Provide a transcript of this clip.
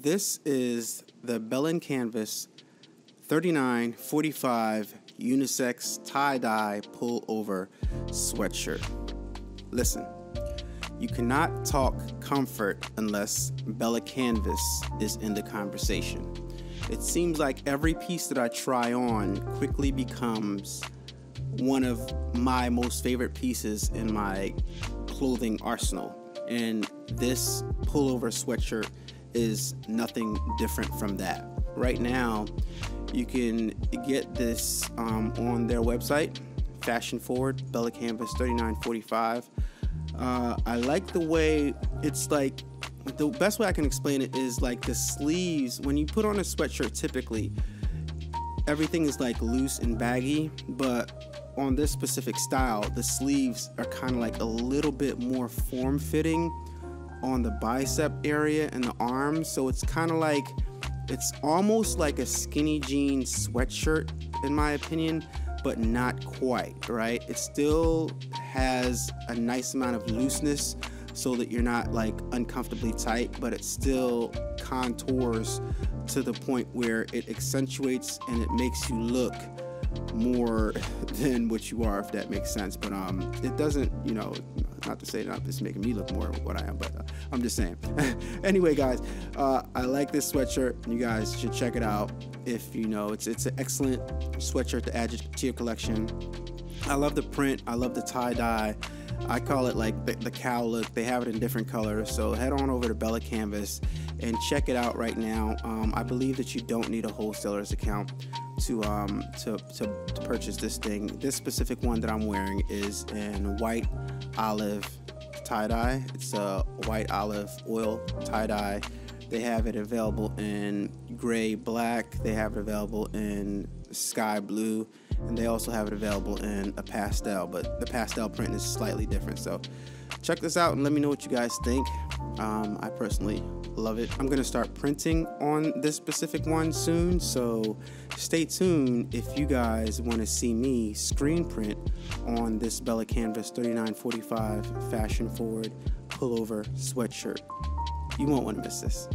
This is the Bella Canvas 3945 unisex tie-dye pull-over sweatshirt. Listen, you cannot talk comfort unless Bella Canvas is in the conversation. It seems like every piece that I try on quickly becomes one of my most favorite pieces in my clothing arsenal. And this pullover sweatshirt is nothing different from that. Right now, you can get this um, on their website, Fashion Forward, Bella Canvas 3945. Uh, I like the way it's like the best way I can explain it is like the sleeves. When you put on a sweatshirt, typically everything is like loose and baggy, but on this specific style, the sleeves are kind of like a little bit more form fitting on the bicep area and the arms. So it's kind of like it's almost like a skinny jean sweatshirt, in my opinion, but not quite, right? It still has a nice amount of looseness so that you're not like uncomfortably tight, but it still contours to the point where it accentuates and it makes you look more than what you are, if that makes sense. But um, it doesn't, you know, not to say not this making me look more what I am, but uh, I'm just saying. anyway, guys, uh, I like this sweatshirt. You guys should check it out. If you know, it's it's an excellent sweatshirt to add to your collection. I love the print. I love the tie dye. I call it like the, the, cow look. They have it in different colors. So head on over to Bella Canvas and check it out right now. Um, I believe that you don't need a wholesaler's account to, um, to, to, to purchase this thing. This specific one that I'm wearing is in white olive tie-dye. It's a white olive oil tie-dye. They have it available in gray black. They have it available in sky blue and they also have it available in a pastel but the pastel print is slightly different so check this out and let me know what you guys think um, I personally love it. I'm gonna start printing on this specific one soon so stay tuned if you guys want to see me screen print on this Bella Canvas 3945 fashion forward pullover sweatshirt. You won't want to miss this